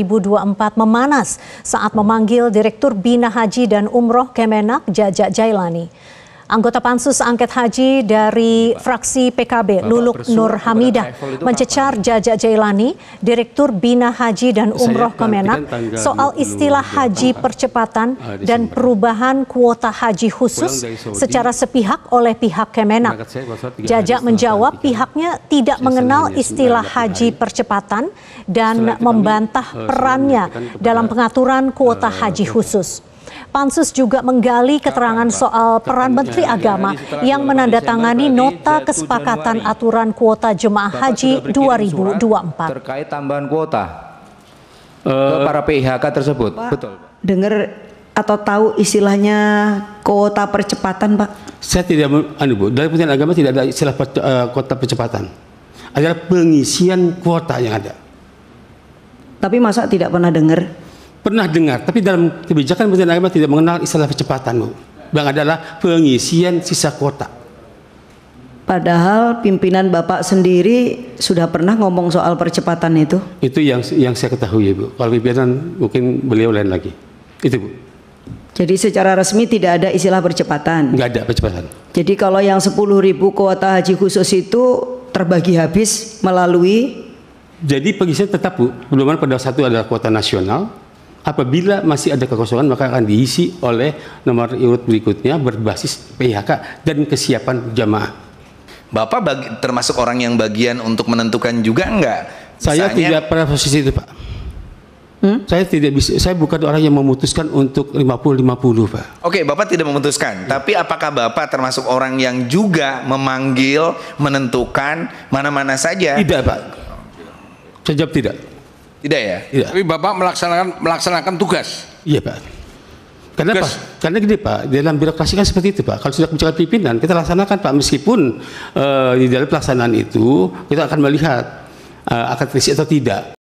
2024 memanas saat memanggil Direktur Bina Haji dan Umroh Kemenak Jaja Jailani. Anggota Pansus Angket Haji dari fraksi PKB Luluk Nur Hamidah mencecar Jaja Jailani, Direktur Bina Haji dan Umroh Kemenak soal istilah haji percepatan dan perubahan kuota haji khusus secara sepihak oleh pihak Kemenak. Jaja menjawab pihaknya tidak mengenal istilah haji percepatan dan membantah perannya dalam pengaturan kuota haji khusus. Pansus juga menggali keterangan soal peran Menteri Agama yang menandatangani nota kesepakatan aturan kuota jemaah haji 2024. Terkait tambahan kuota ke para PIHK tersebut, Pak, betul. Dengar atau tahu istilahnya kuota percepatan, Pak? Saya tidak, anu Bu, dari Kementerian Agama tidak ada istilah per, uh, kuota percepatan. Adalah pengisian kuota yang ada. Tapi masa tidak pernah dengar? Pernah dengar, tapi dalam kebijakan Kementerian Agama tidak mengenal istilah percepatan, Bu. Yang adalah pengisian sisa kuota. Padahal pimpinan Bapak sendiri sudah pernah ngomong soal percepatan itu. Itu yang yang saya ketahui, Bu. Kalau pimpinan mungkin beliau lain lagi. Itu, Bu. Jadi secara resmi tidak ada istilah percepatan. Enggak ada percepatan. Jadi kalau yang 10.000 kuota haji khusus itu terbagi habis melalui Jadi pengisian tetap, Bu. Belum pada satu adalah kuota nasional, Apabila masih ada kekosongan maka akan diisi oleh nomor urut berikutnya berbasis PHK dan kesiapan jamaah. Bapak bagi, termasuk orang yang bagian untuk menentukan juga enggak? Saya tidak pernah posisi itu, Pak. Hmm? Saya tidak bisa, saya bukan orang yang memutuskan untuk 50-50, Pak. Oke, Bapak tidak memutuskan. Ya. Tapi apakah Bapak termasuk orang yang juga memanggil, menentukan mana-mana saja? Tidak, Pak. Jawab tidak. Tidak ya? Tidak. Tapi Bapak melaksanakan melaksanakan tugas. Iya, Pak. Karena Pak, karena gini Pak, dalam birokrasi kan seperti itu Pak. Kalau sudah kebijakan pimpinan, kita laksanakan Pak. Meskipun uh, di dalam pelaksanaan itu kita akan melihat uh, akan terisi atau tidak.